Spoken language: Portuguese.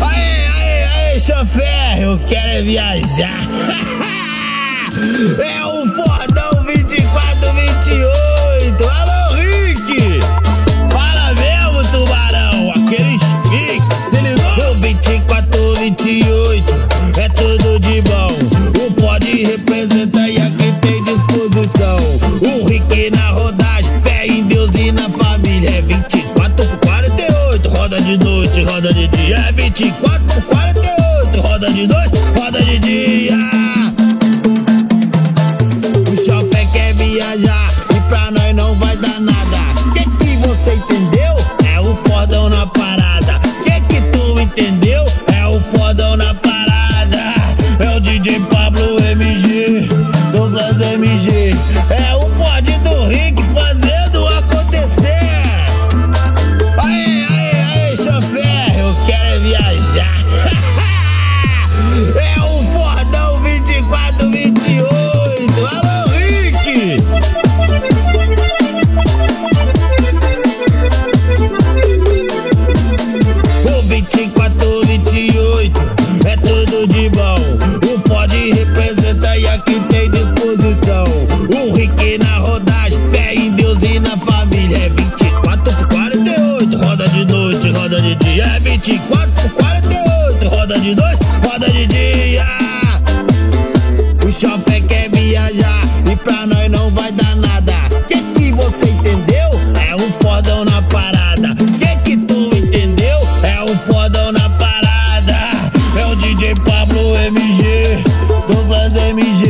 Aê, aê, aê, chofer, eu quero é viajar. é o Fordão 2428. Alô, Rick! Fala mesmo, tubarão, aquele speak. Se ligou? O 2428 é tudo de bom. O Ford representa e aqui tem disposição. O Rick na rodagem, roda de noite, roda de dia. É 24 por 48, roda de noite, roda de dia. O shopping quer viajar e pra nós não vai dar nada. Que que você entendeu? É o fodão na parada. Que que tu entendeu? É o fodão na parada. É o DJ Pablo MG, Douglas MG. É o pod do Rick fazendo 24 com 48, roda de dois, roda de dia. O shopping quer viajar e pra nós não vai dar nada. Que que você entendeu? É um fodão na parada. Que que tu entendeu? É um fodão na parada. É o DJ Pablo MG, Douglas MG.